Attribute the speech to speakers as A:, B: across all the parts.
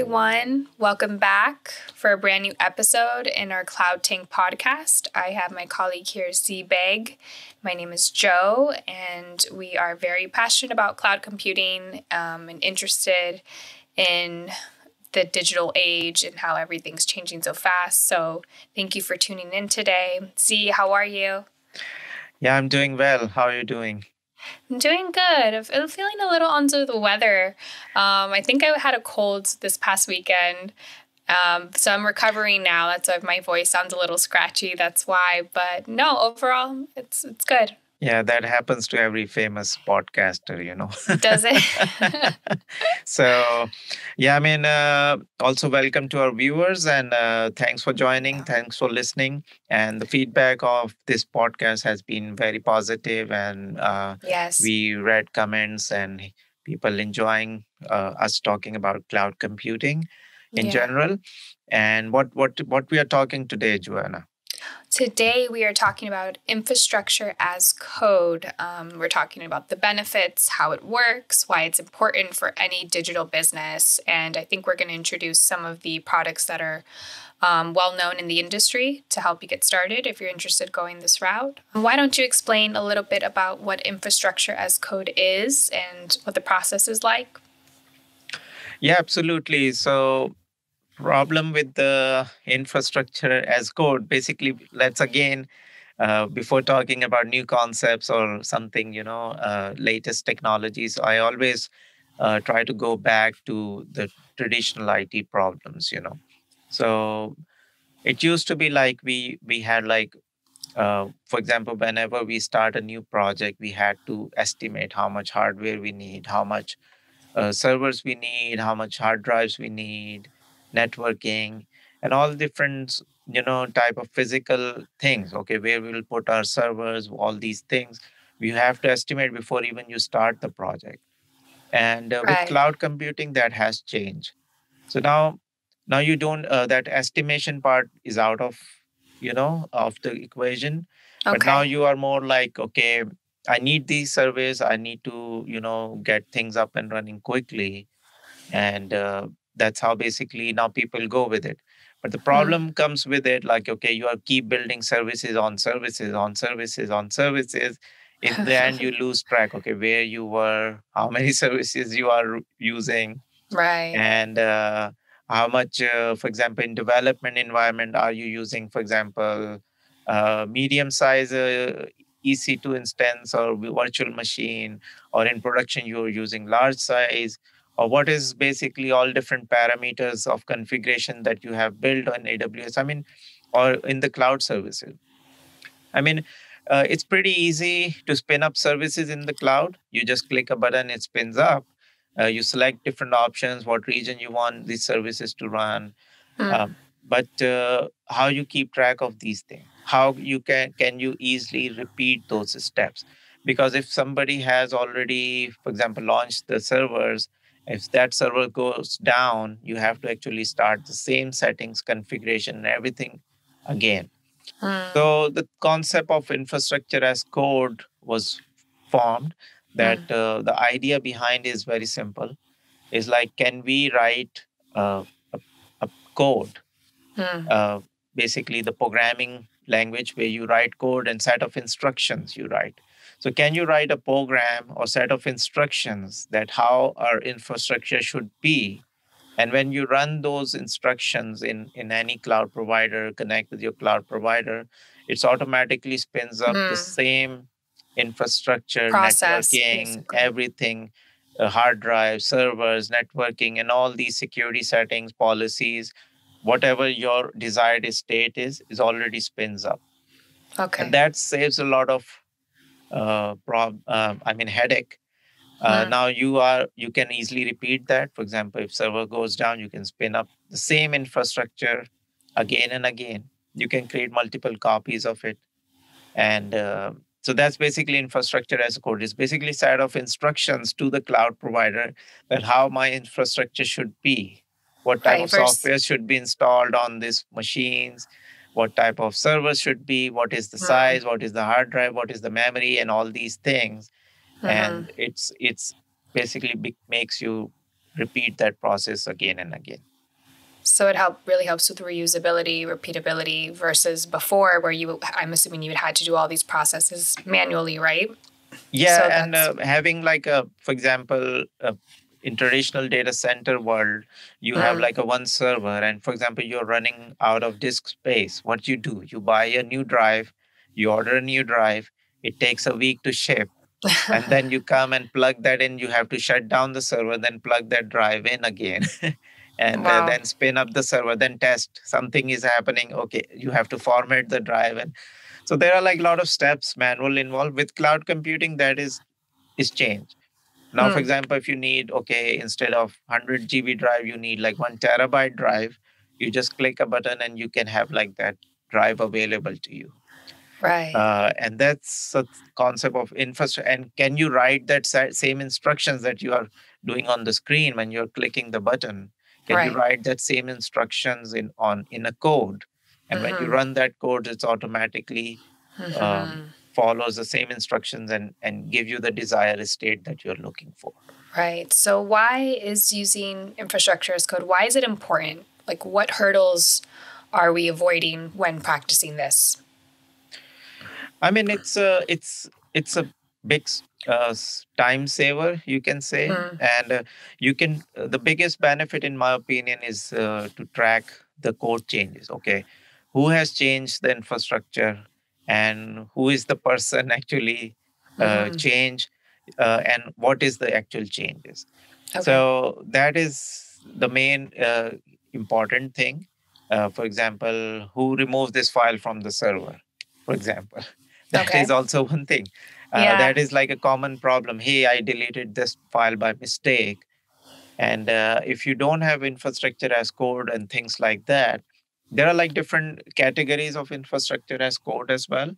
A: everyone. Welcome back for a brand new episode in our Cloud Tank podcast. I have my colleague here, Z Baig. My name is Joe, and we are very passionate about cloud computing um, and interested in the digital age and how everything's changing so fast. So, thank you for tuning in today. Z, how are you?
B: Yeah, I'm doing well. How are you doing?
A: I'm doing good. I'm feeling a little under the weather. Um, I think I had a cold this past weekend. Um, so I'm recovering now. That's why my voice sounds a little scratchy. That's why. But no, overall, it's it's good.
B: Yeah, that happens to every famous podcaster, you know.
A: Does it?
B: so, yeah, I mean, uh, also welcome to our viewers and uh, thanks for joining. Thanks for listening. And the feedback of this podcast has been very positive and uh,
A: yes,
B: we read comments and people enjoying uh, us talking about cloud computing in yeah. general. And what what what we are talking today, Joanna?
A: Today, we are talking about infrastructure as code. Um, we're talking about the benefits, how it works, why it's important for any digital business. And I think we're going to introduce some of the products that are um, well known in the industry to help you get started if you're interested going this route. Why don't you explain a little bit about what infrastructure as code is and what the process is like?
B: Yeah, absolutely. So, problem with the infrastructure as code. Basically let's again uh, before talking about new concepts or something you know uh, latest technologies i always uh, try to go back to the traditional it problems you know. So it used to be like we we had like uh, for example whenever we start a new project we had to estimate how much hardware we need how much uh, servers we need how much hard drives we need networking and all different you know type of physical things okay where we will put our servers all these things we have to estimate before even you start the project and uh, right. with cloud computing that has changed so now now you don't uh, that estimation part is out of you know of the equation okay. but now you are more like okay i need these servers i need to you know get things up and running quickly and uh, that's how basically now people go with it but the hmm. problem mm. comes with it like okay you are keep building services on services on services on services in the end you lose track okay where you were how many services you are using
A: right
B: and uh, how much uh, for example in development environment are you using for example uh, medium size uh, ec2 instance or virtual machine or in production you're using large size or what is basically all different parameters of configuration that you have built on AWS, I mean, or in the cloud services. I mean, uh, it's pretty easy to spin up services in the cloud. You just click a button, it spins up. Uh, you select different options, what region you want these services to run. Mm. Um, but uh, how you keep track of these things? How you can can you easily repeat those steps? Because if somebody has already, for example, launched the servers if that server goes down, you have to actually start the same settings, configuration, and everything again. Hmm. So the concept of infrastructure as code was formed. That hmm. uh, the idea behind is very simple. Is like, can we write uh, a, a, code, hmm. uh, basically the programming language where you write code and set of instructions you write so can you write a program or set of instructions that how our infrastructure should be? And when you run those instructions in, in any cloud provider, connect with your cloud provider, it's automatically spins up mm. the hmm. same infrastructure,
A: Process,
B: networking, basically. everything, uh, hard drive, servers, networking, and all these security settings, policies, whatever your desired state is, is already spins up.
A: Okay.
B: And that saves a lot of uh, prob, uh, I mean headache. Uh, mm. Now you are you can easily repeat that. For example, if server goes down, you can spin up the same infrastructure again and again. You can create multiple copies of it, and uh, so that's basically infrastructure as a code. It's basically set of instructions to the cloud provider that how my infrastructure should be, what type right, of software should be installed on these machines, what type of server should be, what is the mm-hmm. size, what is the hard drive, what is the memory, and all these things. Mm-hmm. And it's it's basically be- makes you repeat that process again and again.
A: So it help really helps with reusability, repeatability versus before where you I'm assuming you had to do all these processes manually, right?
B: Yeah, so and uh, having like a for example, a, in traditional data center world, you have like a one server and for example, you're running out of disk space. What you do? You buy a new drive, you order a new drive, it takes a week to ship and then you come and plug that in you have to shut down the server then plug that drive in again and wow. uh, then spin up the server then test something is happening okay you have to format the drive and so there are like a lot of steps manual involved with cloud computing that is is changed now for hmm. example if you need okay instead of 100 gb drive you need like 1 terabyte drive you just click a button and you can have like that drive available to you
A: right uh,
B: and that's a concept of infrastructure and can you write that same instructions that you are doing on the screen when you're clicking the button can right. you write that same instructions in on in a code and mm-hmm. when you mm-hmm. run that code it's automatically mm-hmm. um, follows the same instructions and and give you the desired state that you're looking for
A: right so why is using infrastructure as code why is it important like what hurdles are we avoiding when practicing this
B: I mean, it's a it's it's a big uh, time saver, you can say, mm. and uh, you can. Uh, the biggest benefit, in my opinion, is uh, to track the code changes. Okay, who has changed the infrastructure, and who is the person actually mm. change, uh, and what is the actual changes. Okay. So that is the main important thing. for example, who removes this file from the server? For example that okay. is also one thing. Uh, yeah. That is like a common problem. Hey, I deleted this file by mistake. And uh, if you don't have infrastructure as code and things like that, there are like different categories of infrastructure as code as well.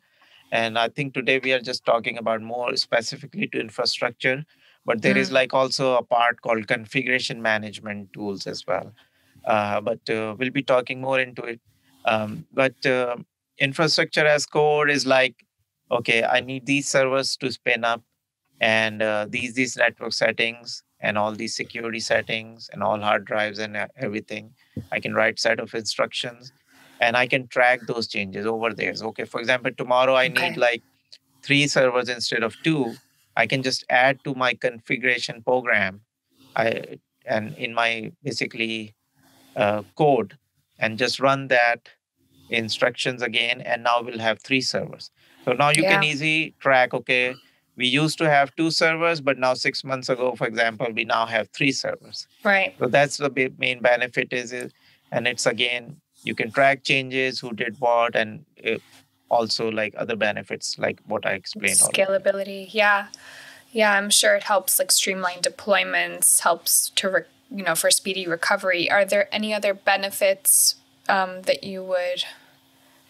B: And I think today we are just talking about more specifically to infrastructure, but there mm. is like also a part called configuration management tools as well. Uh, but uh, we'll be talking more into it. Um, but uh, infrastructure as code is like okay, I need these servers to spin up and uh, these these network settings and all these security settings and all hard drives and uh, everything. I can write set of instructions and I can track those changes over there. So, okay, for example, tomorrow I okay. need like three servers instead of two. I can just add to my configuration program. I and in my basically uh, code and just run that instructions again and now we'll have three servers so now you yeah. can easily track, okay, we used to have two servers, but now six months ago, for example, we now have three servers.
A: Right.
B: So that's the main benefit is, it, and it's again, you can track changes, who did what, and also like other benefits like what I explained.
A: Scalability. Yeah. Yeah, I'm sure it helps like streamline deployments, helps to, re- you know, for speedy recovery. Are there any other benefits um, that you would,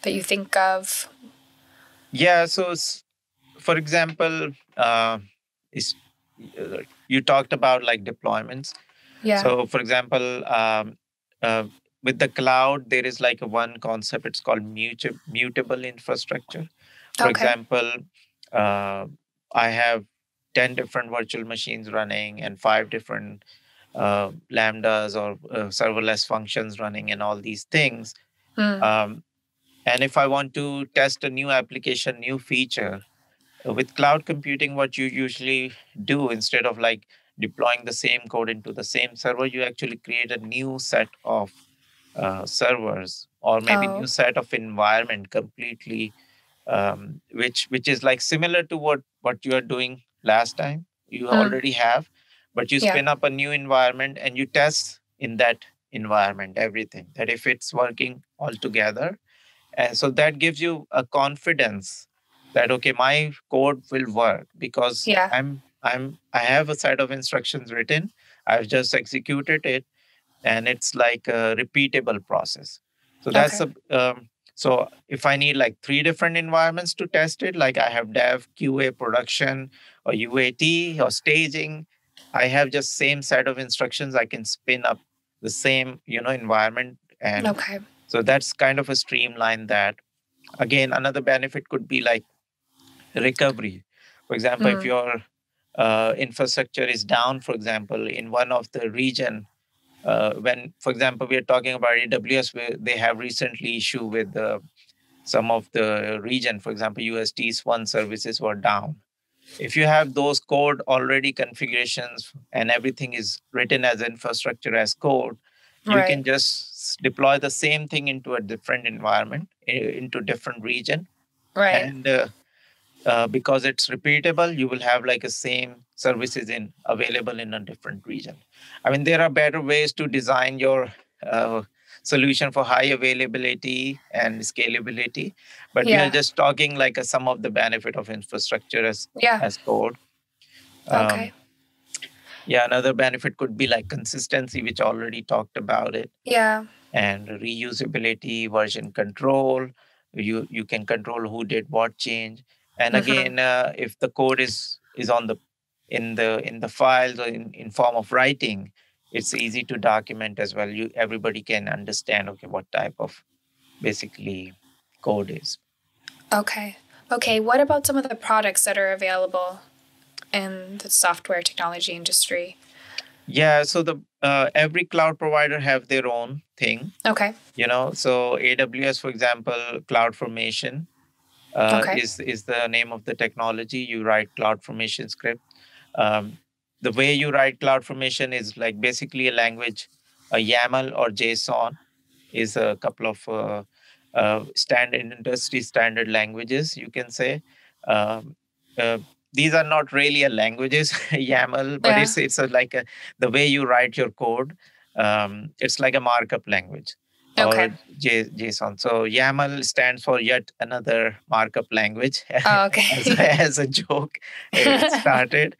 A: that you think of
B: yeah. So, for example, uh, is uh, you talked about like deployments.
A: Yeah.
B: So, for example, um, uh, with the cloud, there is like one concept. It's called muta- mutable infrastructure. For okay. example, uh, I have ten different virtual machines running and five different uh, lambdas or uh, serverless functions running and all these things. Mm. Um, and if I want to test a new application, new feature, with cloud computing, what you usually do instead of like deploying the same code into the same server, you actually create a new set of uh, servers or maybe oh. new set of environment completely, um, which which is like similar to what what you are doing last time. You mm. already have, but you spin yeah. up a new environment and you test in that environment everything that if it's working all together and so that gives you a confidence that okay my code will work because
A: yeah.
B: i'm i'm i have a set of instructions written i've just executed it and it's like a repeatable process so that's okay. a um, so if i need like three different environments to test it like i have dev qa production or uat or staging i have just same set of instructions i can spin up the same you know environment and
A: okay
B: so that's kind of a streamline that. Again, another benefit could be like recovery. For example, mm. if your uh, infrastructure is down, for example, in one of the region, uh, when, for example, we are talking about AWS, they have recently issue with uh, some of the region, for example, US East one services were down. If you have those code already configurations and everything is written as infrastructure as code, you right. can just deploy the same thing into a different environment, into different region,
A: right?
B: And uh, uh, because it's repeatable, you will have like a same services in available in a different region. I mean, there are better ways to design your uh, solution for high availability and scalability, but yeah. we are just talking like a, some of the benefit of infrastructure as yeah. as code.
A: Um, okay.
B: Yeah, another benefit could be like consistency, which already talked about it.
A: Yeah.
B: And reusability, version control. You you can control who did what change and mm-hmm. again uh, if the code is is on the in the in the files or in, in form of writing it's easy to document as well. You everybody can understand okay what type of basically code is.
A: Okay. Okay what about some of the products that are available in the software technology industry?
B: Yeah so the uh, every cloud provider have their own thing.
A: Okay.
B: You know so aws for example CloudFormation uh, okay. is is the name of the technology. You write CloudFormation script. Um, the way you write CloudFormation is like basically a language, a YAML or JSON is a couple of uh, uh, standard industry standard languages. You can say. Um, uh, these are not really a languages YAML, but yeah. it's it's a, like a, the way you write your code. Um, it's like a markup language
A: okay.
B: or J- JSON. So YAML stands for yet another markup language.
A: Oh, okay.
B: as, as, a joke, it started.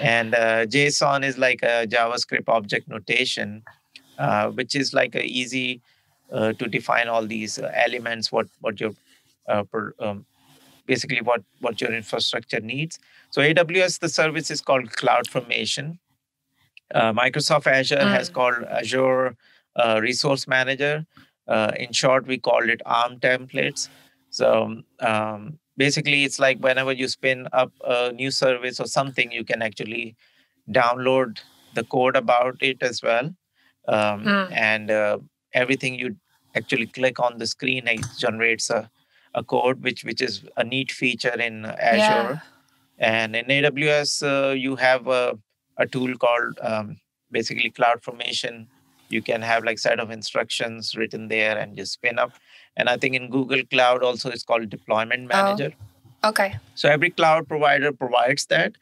B: and uh, JSON is like a JavaScript object notation, uh, which is like a easy uh, to define all these uh, elements. What what your uh, per, um, basically what what your infrastructure needs. So AWS, the service is called CloudFormation. Uh, Microsoft Azure mm. has called Azure uh, resource manager. Uh, in short, we called it ARM templates. So um, basically, it's like whenever you spin up a new service or something, you can actually download the code about it as well. Um, mm. And uh, everything you actually click on the screen, it generates a, a code, which which is a neat feature in Azure. Yeah. And in AWS, uh, you have a, a tool called um, basically CloudFormation you can have like set of instructions written there and just spin up. And i think in google cloud also it's called deployment oh, manager.
A: oh, okay.
B: So every cloud provider provides that.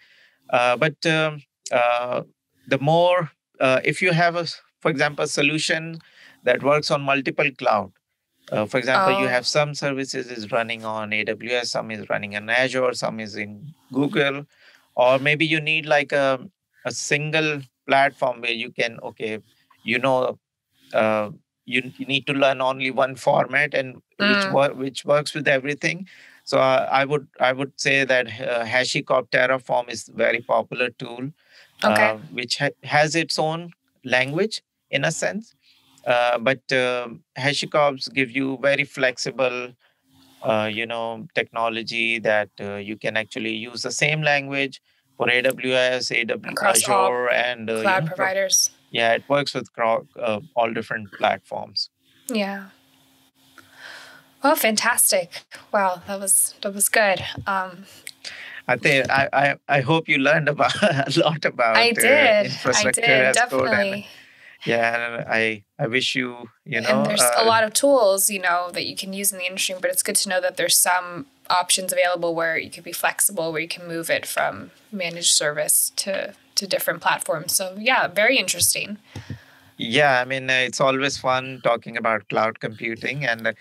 B: Uh, but um, uh, the more uh, if you have a for example solution that works on multiple cloud uh, for example oh. you have some services is running on aws some is running on azure some is in google. Or maybe you need like a, a single platform where you can okay you know uh, you, you need to learn only one format and mm. which wor- which works with everything so uh, i would i would say that uh, hashicorp terraform is very popular tool
A: okay.
B: uh, which ha- has its own language in a sense uh, but uh, hashicorps give you very flexible uh, you know technology that uh, you can actually use the same language for aws aws azure and
A: cloud you know, providers
B: yeah it works with uh, all different platforms
A: yeah well fantastic wow that was that was good um
B: I think I, I, I hope you learned about a lot about
A: I did. Uh, infrastructure I did, definitely.
B: And, yeah, I I wish you you know.
A: And there's uh, a lot of tools you know that you can use in the industry, but it's good to know that there's some options available where you can be flexible, where you can move it from managed service to to different platforms. So yeah, very interesting.
B: Yeah, I mean it's always fun talking about cloud computing, and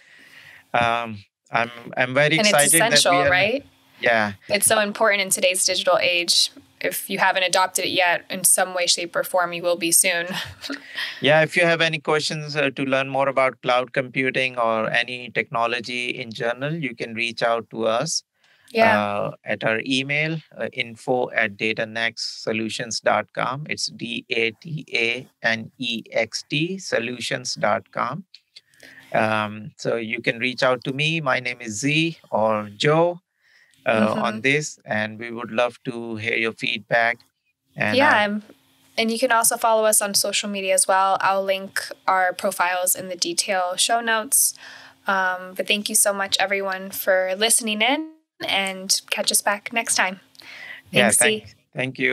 B: um, I'm I'm very
A: and
B: excited.
A: it's essential,
B: are,
A: right?
B: Yeah,
A: it's so important in today's digital age. If you haven't adopted it yet, in some way, shape, or form, you will be soon.
B: yeah, if you have any questions uh, to learn more about cloud computing or any technology in general, you can reach out to us
A: yeah.
B: Uh, at our email uh, info at datanextsolutions.com. It's D A T A N E X T solutions.com. Um, so you can reach out to me. My name is Z or Joe uh, mm-hmm. on this, and we would love to hear your feedback. And
A: yeah, and you can also follow us on social media as well. I'll link our profiles in the detail show notes. Um, but thank you so much, everyone, for listening in and catch us back next time.
B: Thanks, yeah, thank, thank you.